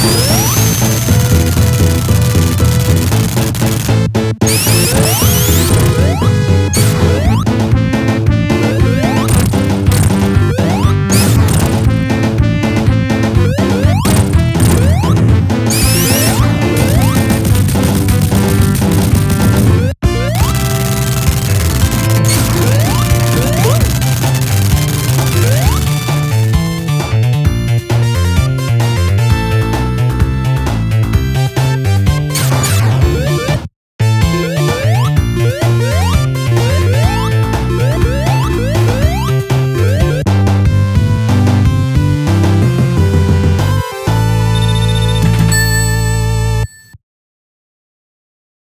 Yeah.